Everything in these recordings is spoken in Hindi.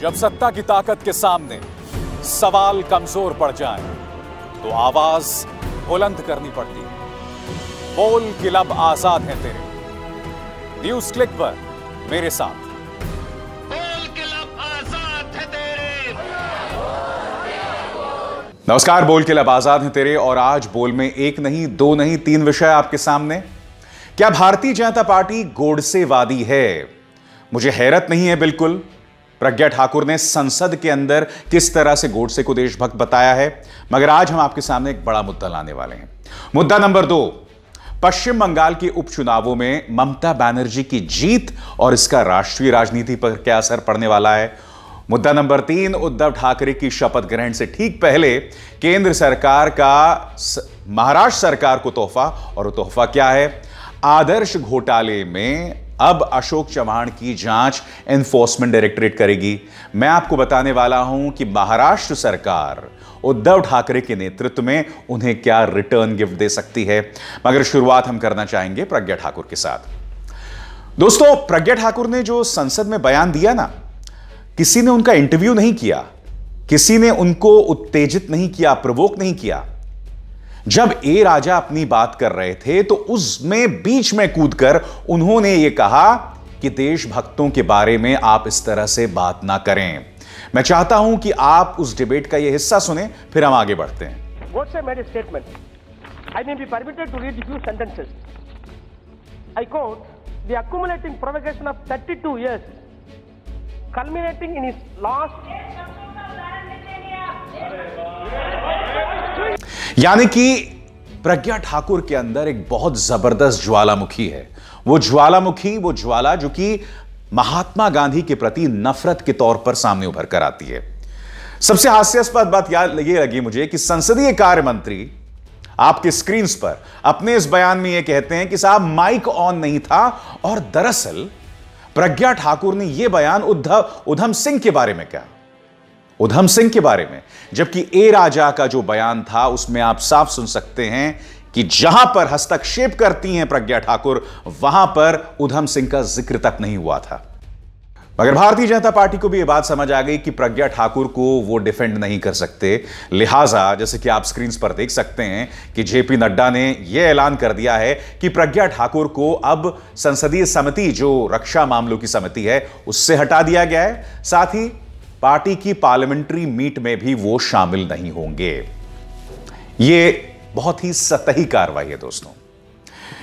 जब सत्ता की ताकत के सामने सवाल कमज़ोर पड़ जाए तो आवाज़ बुलंद करनी पड़ती। है बोल कि लब आज़ाद है तेरे। न्यूज़ क्लिक पर मेरे साथ। बोल के लब आज़ाद है तेरे। नमस्कार बोल के लब आज़ाद हैं तेरे। और आज बोल में एक नहीं दो नहीं तीन विषय आपके सामने। क्या भारतीय जनता पार्टी गोडसेवादी है? मुझे हैरत नहीं है बिल्कुल। प्रज्ञा ठाकुर ने संसद के अंदर किस तरह से गोडसे को देशभक्त बताया है? मगर आज हम आपके सामने एक बड़ा मुद्दा लाने वाले हैं। मुद्दा नंबर दो, पश्चिम बंगाल के उपचुनावों में ममता बनर्जी की जीत और इसका राष्ट्रीय राजनीति पर क्या असर पड़ने वाला है? मुद्दा नंबर तीन, उद्धव ठाकरे की शपथ ग्रहण से ठीक पहले केंद्र सरकार का महाराष्ट्र सरकार को तोहफा, और तोहफा क्या है? आदर्श घोटाले में अब अशोक चौहान की जाँच एनफोर्समेंट डायरेक्टरेट करेगी। मैं आपको बताने वाला हूँ कि महाराष्ट्र सरकार उद्धव ठाकरे के नेतृत्व में उन्हें क्या रिटर्न गिफ्ट दे सकती है। मगर शुरुआत हम करना चाहेंगे प्रज्ञा ठाकुर के साथ। दोस्तों, प्रज्ञा ठाकुर ने जो संसद में बयान दिया ना, किसी ने उनका इंटरव्यू नहीं किया, किसी ने उनको उत्तेजित नहीं किया प्रवोक नहीं किया जब ए राजा अपनी बात कर रहे थे तो उसमें बीच में कूदकर उन्होंने यह कहा कि देशभक्तों के बारे में आप इस तरह से बात ना करें मैं चाहता हूँ कि आप उस डिबेट का यह हिस्सा सुने फिर हम आगे बढ़ते हैं Godse made a statement. I may be permitted to read a few sentences. I quote, the accumulating provocation of 32 years, culminating in his last यानी कि प्रज्ञा ठाकुर के अंदर एक बहुत ज़बरदस्त ज्वालामुखी है। वो ज्वालामुखी, वो ज्वाला जो कि महात्मा गांधी के प्रति नफरत के तौर पर सामने उभर कर आती है। सबसे हास्यास्पद बात याद ये लगी मुझे कि संसदीय कार्य मंत्री आपके स्क्रीन पर अपने इस बयान में यह कहते हैं कि साहब, माइक ऑन नहीं था और दरअसल प्रज्ञा ठाकुर ने यह बयान उद्धव, उधम सिंह के बारे में कहा। उधम सिंह के बारे में, जबकि ए राजा का जो बयान था, उसमें आप साफ़ सुन सकते हैं कि जहाँ पर हस्तक्षेप करती हैं प्रज्ञा ठाकुर, वहाँ पर उधम सिंह का ज़िक्र तक नहीं हुआ था। मगर भारतीय जनता पार्टी को भी यह बात समझ आ गई कि प्रज्ञा ठाकुर को वो डिफेंड नहीं कर सकते। लिहाजा, जैसे कि आप स्क्रीन पर देख सकते हैं कि जेपी नड्डा ने यह ऐलान कर दिया है कि प्रज्ञा ठाकुर को अब संसदीय समिति, जो रक्षा मामलों की समिति है, उससे हटा दिया गया है। साथ ही पार्टी की पार्लियामेंट्री मीट में भी वो शामिल नहीं होंगे। यह बहुत ही सतही कार्रवाई है दोस्तों।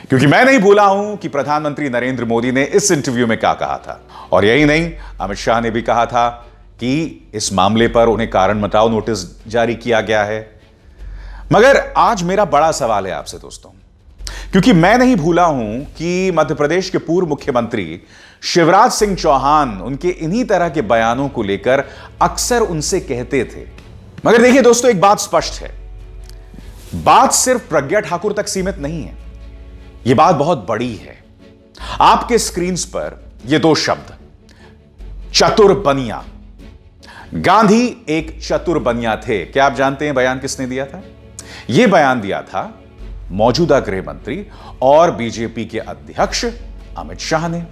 क्योंकि मैं नहीं भूला हूँ कि प्रधानमंत्री नरेंद्र मोदी ने इस इंटरव्यू में क्या कहा था। और यही नहीं, अमित शाह ने भी कहा था कि इस मामले पर उन्हें कारण बताओ, नोटिस जारी किया गया है। मगर आज मेरा बड़ा सवाल है आपसे दोस्तों। क्योंकि मैं नहीं भूला हूँ कि मध्य प्रदेश के पूर्व मुख्यमंत्री शिवराज सिंह चौहान उनके इन्हीं तरह के बयानों को लेकर अक्सर उनसे कहते थे। मगर देखिए दोस्तों, एक बात स्पष्ट है। बात सिर्फ़ प्रज्ञा ठाकुर तक सीमित नहीं है। यह बात बहुत बड़ी है। आपके स्क्रीन पर ये दो शब्द चतुर बनिया गांधी एक चतुर बनिया थे। क्या आप जानते हैं बयान किसने दिया था? यह बयान दिया था मौजूदा गृह मंत्री और बीजेपी के अध्यक्ष अमित शाह ने।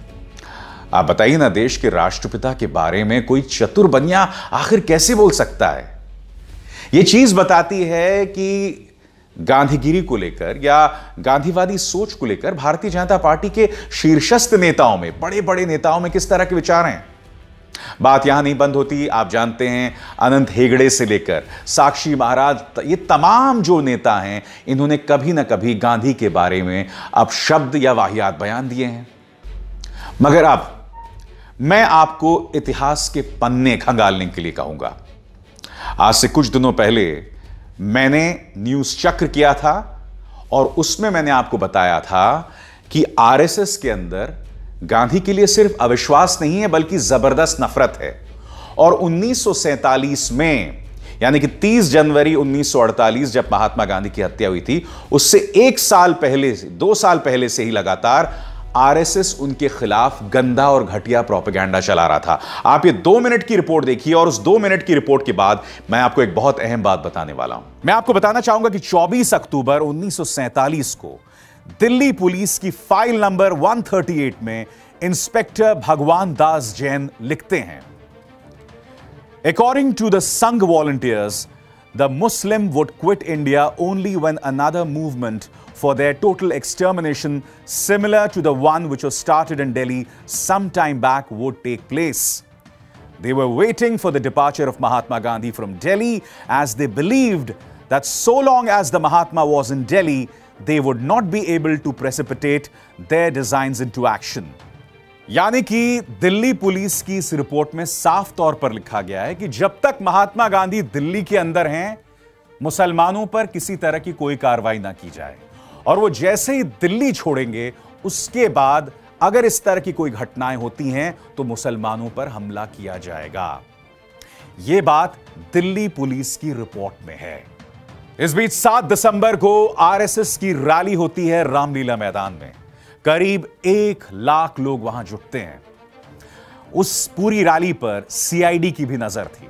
आप बताइए ना, देश के राष्ट्रपिता के बारे में कोई चतुर बनिया आखिर कैसे बोल सकता है? यह चीज़ बताती है कि गांधीगिरी को लेकर या गांधीवादी सोच को लेकर भारतीय जनता पार्टी के शीर्षस्थ नेताओं में बड़े बड़े नेताओं में किस तरह के विचार हैं? बात यहाँ नहीं बंद होती, आप जानते हैं, अनंत हेगड़े से लेकर साक्षी महाराज ये तमाम जो नेता हैं, इन्होंने कभी ना कभी गांधी के बारे में अब शब्द या वाहियात बयान दिए हैं। मगर अब मैं आपको इतिहास के पन्ने खंगालने के लिए कहूँगा। आज से कुछ दिनों पहले मैंने न्यूज़ चक्र किया था और उसमें मैंने आपको बताया था कि आरएसएस के अंदर गांधी के लिए सिर्फ़ अविश्वास नहीं है, बल्कि ज़बरदस्त नफरत है। और 1947 में, यानी कि 30 जनवरी 1948 जब महात्मा गांधी की हत्या हुई थी, उससे एक साल पहले दो साल पहले से ही लगातार आरएसएस उनके खिलाफ गंदा और घटिया प्रोपेगेंडा चला रहा था। आप ये दो मिनट की रिपोर्ट देखिए और उस दो मिनट की रिपोर्ट के बाद मैं आपको एक बहुत अहम बात बताने वाला हूँ। मैं आपको बताना चाहूँगा कि 24 अक्टूबर 1947 को दिल्ली पुलिस की फ़ाइल नंबर 138 में इंस्पेक्टर भगवान दास जैन लिखते हैं। According to the Sangh volunteers, the Muslim would quit India only when another movement for their total extermination, similar to the one which was started in Delhi some time back, would take place. They were waiting for the departure of Mahatma Gandhi from Delhi as they believed that so long as the Mahatma was in Delhi, they would not be able to precipitate their designs into action. यानी कि दिल्ली पुलिस की इस रिपोर्ट में साफ़ तौर पर लिखा गया है कि जब तक महात्मा गांधी दिल्ली के अंदर हैं, मुसलमानों पर किसी तरह की कोई कार्रवाई ना की जाए। और वो जैसे ही दिल्ली छोड़ेंगे, उसके बाद अगर इस तरह की कोई घटनाएँ होती हैं तो मुसलमानों पर हमला किया जाएगा। यह बात दिल्ली पुलिस की रिपोर्ट में है। इस बीच 7 दिसंबर को आरएसएस की रैली होती है रामलीला मैदान में। करीब एक लाख लोग वहाँ जुटते हैं। उस पूरी रैली पर सीआईडी की भी नज़र थी।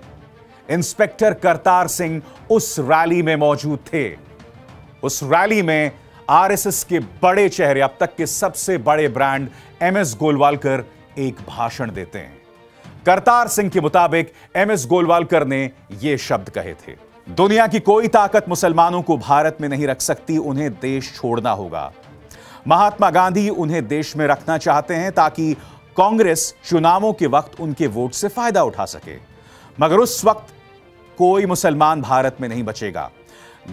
इंस्पेक्टर करतार सिंह उस रैली में मौजूद थे। उस रैली में आरएसएस के बड़े चेहरे, अब तक के सबसे बड़े ब्रांड एमएस गोलवालकर एक भाषण देते हैं। करतार सिंह के मुताबिक एमएस गोलवालकर ने यह शब्द कहे थे, दुनिया की कोई ताकत मुसलमानों को भारत में नहीं रख सकती, उन्हें देश छोड़ना होगा। महात्मा गांधी उन्हें देश में रखना चाहते हैं ताकि कांग्रेस चुनावों के वक्त उनके वोट से फ़ायदा उठा सके। मगर उस वक्त कोई मुसलमान भारत में नहीं बचेगा।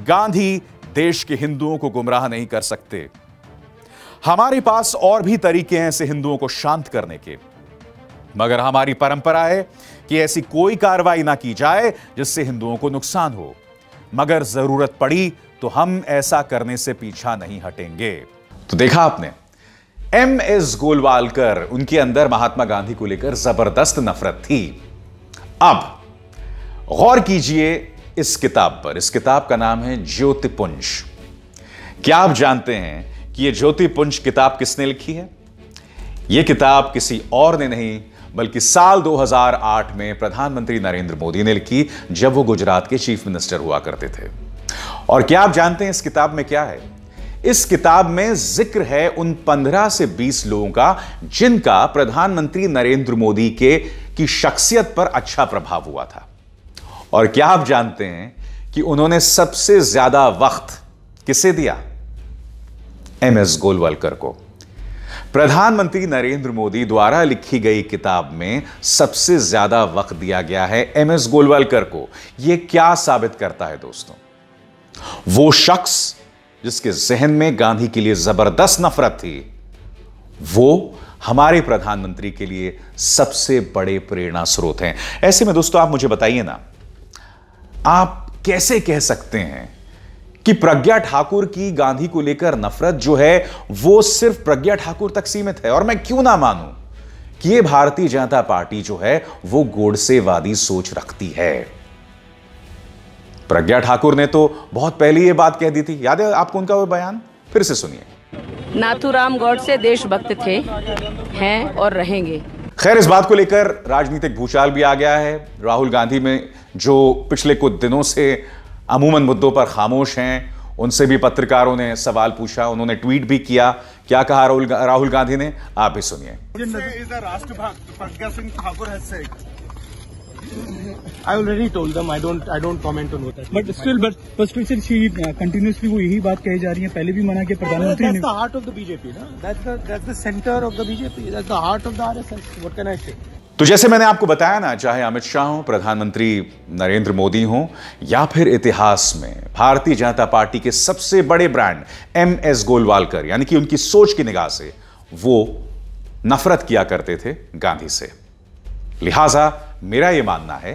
गांधी देश के हिंदुओं को गुमराह नहीं कर सकते। हमारे पास और भी तरीके हैं ऐसे हिंदुओं को शांत करने के। मगर हमारी परंपरा है कि ऐसी कोई कार्रवाई ना की जाए जिससे हिंदुओं को नुकसान हो। मगर ज़रूरत पड़ी तो हम ऐसा करने से पीछा नहीं हटेंगे। तो देखा आपने। एम एस गोलवालकर, उनके अंदर महात्मा गांधी को लेकर ज़बरदस्त नफरत थी। अब, गौर कीजिए इस किताब पर। इस किताब का नाम है ज्योतिपुंज। क्या आप जानते हैं कि यह ज्योतिपुंज किताब किसने लिखी है? यह किताब किसी और ने नहीं, बल्कि साल 2008 में प्रधानमंत्री नरेंद्र मोदी ने लिखी, जब वो गुजरात के चीफ मिनिस्टर हुआ करते थे। और क्या आप जानते हैं इस किताब में क्या है? इस किताब में ज़िक्र है उन 15 से 20 लोगों का, जिनका प्रधानमंत्री नरेंद्र मोदी के, की शख्सियत पर अच्छा प्रभाव हुआ था। और क्या आप जानते हैं कि उन्होंने सबसे ज़्यादा वक्त किसे दिया? एम एस गोलवलकर को। प्रधानमंत्री नरेंद्र मोदी द्वारा लिखी गई किताब में सबसे ज़्यादा वक्त दिया गया है एम एस गोलवलकर को। यह क्या साबित करता है दोस्तों? वो शख्स जिसके जहन में गांधी के लिए ज़बरदस्त नफरत थी, वो हमारे प्रधानमंत्री के लिए सबसे बड़े प्रेरणा स्रोत हैं। ऐसे में दोस्तों, आप मुझे बताइए ना, आप कैसे कह सकते हैं कि प्रज्ञा ठाकुर की गांधी को लेकर नफरत जो है, वो सिर्फ़ प्रज्ञा ठाकुर तक सीमित है? और मैं क्यों ना मानूं कि ये भारतीय जनता पार्टी जो है, वो गोडसेवादी सोच रखती है? प्रज्ञा ठाकुर ने तो बहुत पहले ये बात कह दी थी। याद है आपको उनका वो बयान? फिर से सुनिए। नाथुराम गौडसे देशभक्त थे हैं और रहेंगे। खैर इस बात को लेकर राजनीतिक भूचाल भी आ गया है। राहुल गांधी में जो पिछले कुछ दिनों से अमूमन मुद्दों पर खामोश हैं उनसे भी पत्रकारों ने सवाल पूछा उन्होंने ट्वीट भी किया। क्या कहा राहुल राहुल गांधी ने? आप भी सुनिए। राष्ट्रभक्त Pragya Singh Thakur. I already told them I don't I don't comment on that. But still but but still sir, she continuously वो यही बात कही जा रही है पहले भी मना किया प्रधानमंत्री That's the heart of the BJP, no? That's the that's the center of the BJP. That's the heart of the RSS. What can I say? तो जैसे मैंने आपको बताया ना चाहे अमित शाह हो प्रधानमंत्री नरेंद्र मोदी हो या फिर इतिहास में भारतीय जनता पार्टी के सबसे बड़े ब्रांड एम एस गोलवालकर यानी कि उनकी सोच की निगाह से वो नफरत किया करते थे गांधी से लिहाजा मेरा यह मानना है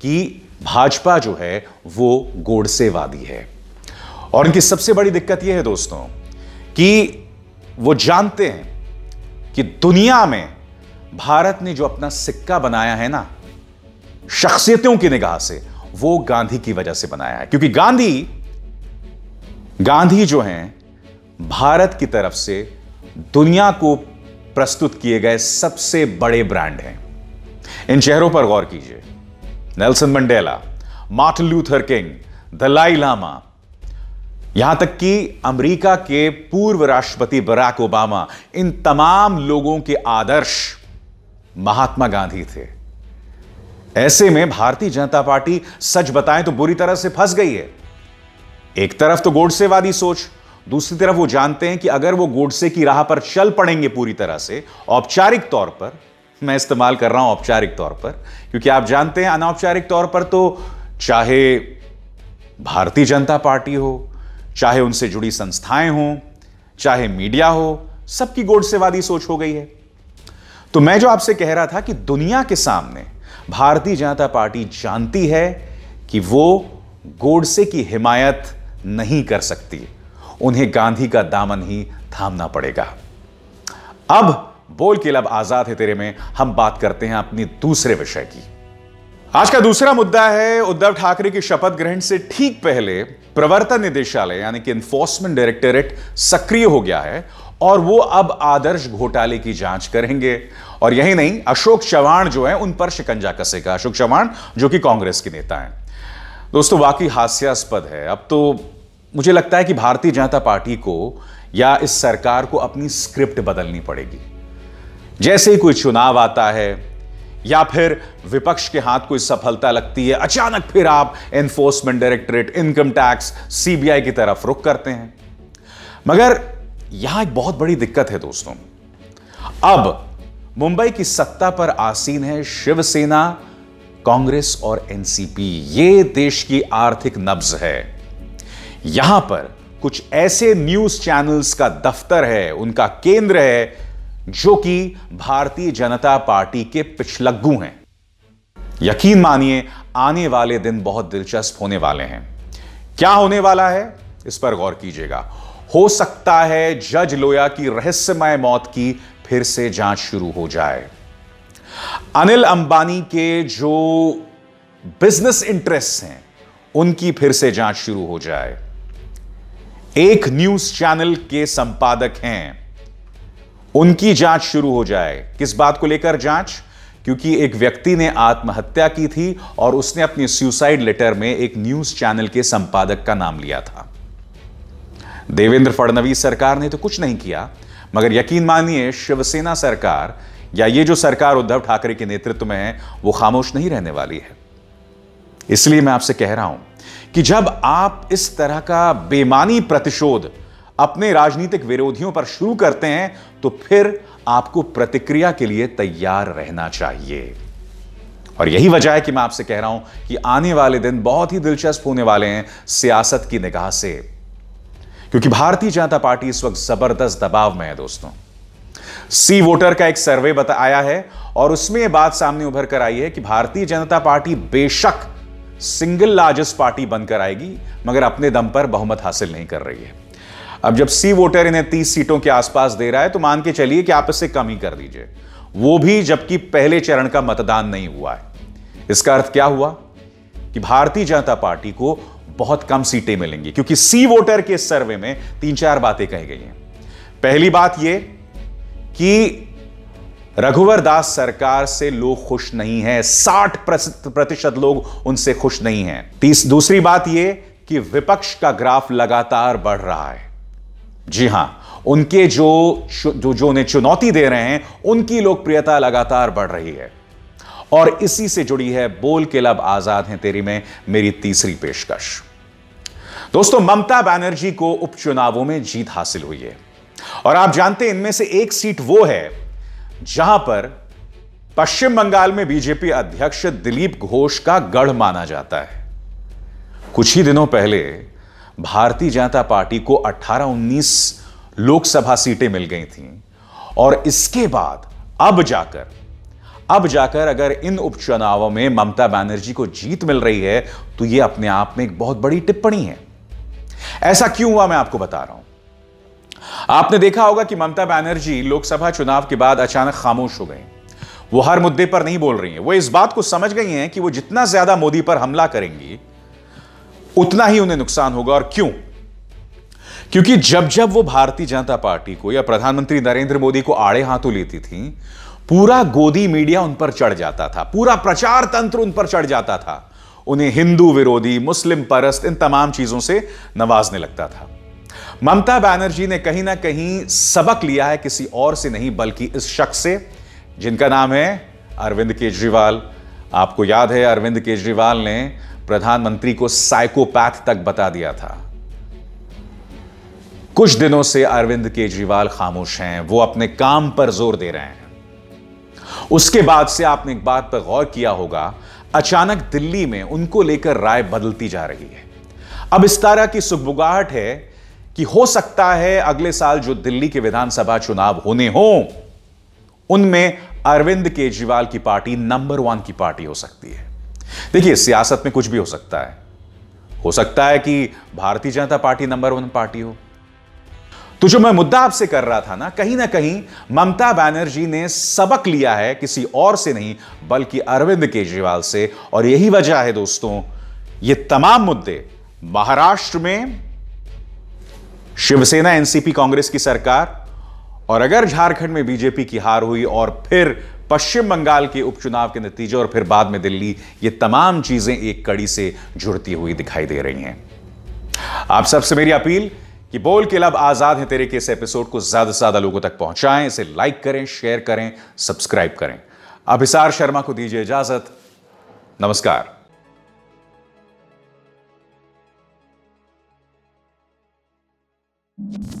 कि भाजपा जो है, वो गोडसेवादी है। और इनकी सबसे बड़ी दिक्कत यह है दोस्तों कि वो जानते हैं कि दुनिया में भारत ने जो अपना सिक्का बनाया है ना, शख्सियतों की निगाह से, वो गांधी की वजह से बनाया है। क्योंकि गांधी गांधी जो हैं, भारत की तरफ़ से दुनिया को प्रस्तुत किए गए सबसे बड़े ब्रांड हैं। इन चेहरों पर गौर कीजिए। Nelson Mandela, Martin Luther King, Dalai Lama. यहाँ तक कि अमेरिका के पूर्व राष्ट्रपति बराक ओबामा, इन तमाम लोगों के आदर्श महात्मा गांधी थे। ऐसे में भारतीय जनता पार्टी, सच बताएँ तो बुरी तरह से फंस गई है। एक तरफ़ तो गोडसेवादी सोच, दूसरी तरफ़ वो जानते हैं कि अगर वो गोडसे की राह पर चल पड़ेंगे पूरी तरह से, औपचारिक तौर पर मैं इस्तेमाल कर रहा हूँ औपचारिक तौर पर, क्योंकि आप जानते हैं अनौपचारिक तौर पर तो चाहे भारतीय जनता पार्टी हो, चाहे उनसे जुड़ी संस्थाएँ हों, चाहे मीडिया हो, सबकी गोडसेवादी सोच हो गई है। तो मैं जो आपसे कह रहा था कि दुनिया के सामने भारतीय जनता पार्टी जानती है कि वो गोडसे की हिमायत नहीं कर सकती, उन्हें गांधी का दामन ही थामना पड़ेगा। अब बोल के लब आज़ाद है तेरे में, हम बात करते हैं अपनी दूसरे विषय की। आज का दूसरा मुद्दा है, उद्धव ठाकरे की शपथ ग्रहण से ठीक पहले प्रवर्तन निदेशालय, यानी कि एनफोर्समेंट डायरेक्टोरेट सक्रिय हो गया है और वो अब आदर्श घोटाले की जाँच करेंगे। और यही नहीं, अशोक चौहान जो है, उन पर शिकंजा कसेगा। अशोक चौहान जो कि कांग्रेस के नेता हैं। दोस्तों, वाकई हास्यास्पद है। अब तो मुझे लगता है कि भारतीय जनता पार्टी को या इस सरकार को अपनी स्क्रिप्ट बदलनी पड़ेगी। जैसे ही कोई चुनाव आता है, या फिर विपक्ष के हाथ कोई सफलता लगती है, अचानक फिर आप enforcement directorate income tax CBI की तरफ़ रुख करते हैं। मगर यहाँ एक बहुत बड़ी दिक्कत है दोस्तों। अब मुंबई की सत्ता पर आसीन है शिवसेना, कांग्रेस और एनसीपी ये देश की आर्थिक नब्ज है। यहाँ पर कुछ ऐसे न्यूज़ चैनल्स का दफ्तर है, उनका केंद्र है जो कि भारतीय जनता पार्टी के पिछलग्गू हैं। यकीन मानिए, आने वाले दिन बहुत दिलचस्प होने वाले हैं। क्या होने वाला है? इस पर गौर कीजिएगा। हो सकता है जज लोया की रहस्यमय मौत की फिर से जाँच शुरू हो जाए। अनिल अंबानी के जो बिज़नेस इंटरेस्ट हैं, उनकी फिर से जाँच शुरू हो जाए। एक न्यूज़ चैनल के संपादक हैं उनकी जाँच शुरू हो जाए। किस बात को लेकर जाँच? क्योंकि एक व्यक्ति ने आत्महत्या की थी और उसने अपनी सुसाइड लेटर में एक न्यूज़ चैनल के संपादक का नाम लिया था। देवेंद्र फडणवीस सरकार ने तो कुछ नहीं किया, मगर यकीन मानिए, शिवसेना सरकार या ये जो सरकार उद्धव ठाकरे के नेतृत्व में है, वो खामोश नहीं रहने वाली है। इसलिए मैं आपसे कह रहा हूँ कि जब आप इस तरह का बेमानी प्रतिशोध अपने राजनीतिक विरोधियों पर शुरू करते हैं तो फिर आपको प्रतिक्रिया के लिए तैयार रहना चाहिए। और यही वजह है कि मैं आपसे कह रहा हूँ कि आने वाले दिन बहुत ही दिलचस्प होने वाले हैं सियासत की निगाह से। क्योंकि भारतीय जनता पार्टी इस वक्त ज़बरदस्त दबाव में है दोस्तों। सी वोटर का एक सर्वे बताया है और उसमें यह बात सामने उभर कर आई है कि भारतीय जनता पार्टी बेशक सिंगल लार्जेस्ट पार्टी बनकर आएगी, मगर अपने दम पर बहुमत हासिल नहीं कर रही है। अब जब सी वोटर इन्हें तीस सीटों के आसपास दे रहा है तो मान के चलिए कि आप इसे कम ही कर दीजिए। वो भी जबकि पहले चरण का मतदान नहीं हुआ है। इसका अर्थ क्या हुआ? कि भारतीय जनता पार्टी को बहुत कम सीटें मिलेंगी, क्योंकि सी वोटर के सर्वे में तीन चार बातें कही गई हैं। पहली बात यह कि रघुवर दास सरकार से लोग खुश नहीं हैं, साठ प्रतिशत लोग उनसे खुश नहीं हैं। दूसरी बात यह कि विपक्ष का ग्राफ लगातार बढ़ रहा है। जी हाँ, उनके जो जो जो उन्हें चुनौती दे रहे हैं, उनकी लोकप्रियता लगातार बढ़ रही है। और इसी से जुड़ी है बोल के लब आज़ाद हैं तेरी में मेरी तीसरी पेशकश। दोस्तों, ममता बनर्जी को उपचुनावों में जीत हासिल हुई है। और आप जानते हैं, इनमें से एक सीट वो है, जहाँ पर पश्चिम बंगाल में बीजेपी अध्यक्ष दिलीप घोष का गढ़ माना जाता है। कुछ ही दिनों पहले भारतीय जनता पार्टी को 18-19 लोकसभा सीटें मिल गई थीं। और इसके बाद अब जाकर अब जाकर अगर इन उपचुनावों में ममता बनर्जी को जीत मिल रही है तो यह अपने आप में एक बहुत बड़ी टिप्पणी है। ऐसा क्यों हुआ मैं आपको बता रहा हूँ। आपने देखा होगा कि ममता बनर्जी लोकसभा चुनाव के बाद अचानक खामोश हो गई। वो हर मुद्दे पर नहीं बोल रही हैं। वो इस बात को समझ गई हैं कि वो जितना ज़्यादा मोदी पर हमला करेंगी उतना ही उन्हें नुकसान होगा। और क्यों? क्योंकि जब जब वो भारतीय जनता पार्टी को या प्रधानमंत्री नरेंद्र मोदी को आड़े हाथों लेती थी, पूरा गोदी मीडिया उन पर चढ़ जाता था, पूरा प्रचार तंत्र उन पर चढ़ जाता था। उन्हें हिंदू विरोधी, मुस्लिम परस्त, इन तमाम चीज़ों से नवाजने लगता था। ममता बनर्जी ने कहीं ना कहीं सबक लिया है किसी और से नहीं, बल्कि इस शख्स से, जिनका नाम है अरविंद केजरीवाल। आपको याद है अरविंद केजरीवाल ने प्रधानमंत्री को साइकोपैथ तक बता दिया था। कुछ दिनों से अरविंद केजरीवाल खामोश हैं, वो अपने काम पर ज़ोर दे रहे हैं। उसके बाद से आपने एक बात पर गौर किया होगा, अचानक दिल्ली में उनको लेकर राय बदलती जा रही है। अब इस तरह की सुखबुगाहट है कि हो सकता है अगले साल जो दिल्ली के विधानसभा चुनाव होने हो, उनमें अरविंद केजरीवाल की पार्टी नंबर वन की पार्टी हो सकती है। देखिए, सियासत में कुछ भी हो सकता है। हो सकता है कि Bharatiya Janata party number one party हो। तो जो मैं मुद्दा आपसे कर रहा था ना, कहीं ना कहीं ममता बनर्जी ने सबक लिया है किसी और से नहीं, बल्कि अरविंद केजरीवाल से। और यही वजह है दोस्तों, ये तमाम मुद्दे महाराष्ट्र में, शिवसेना, एनसीपी, कांग्रेस की सरकार, और अगर झारखंड में बीजेपी की हार हुई और फिर पश्चिम बंगाल के उपचुनाव के नतीजे और फिर बाद में दिल्ली, ये तमाम चीज़ें एक कड़ी से जुड़ती हुई दिखाई दे रही हैं। आप सबसे मेरी अपील कि बोल के लब आज़ाद है तेरे के इस एपिसोड को ज़्यादा से ज़्यादा लोगों तक पहुंचाएँ, इसे लाइक करें, शेयर करें, सब्सक्राइब करें। अभिसार शर्मा को दीजिए इजाज़त। नमस्कार। you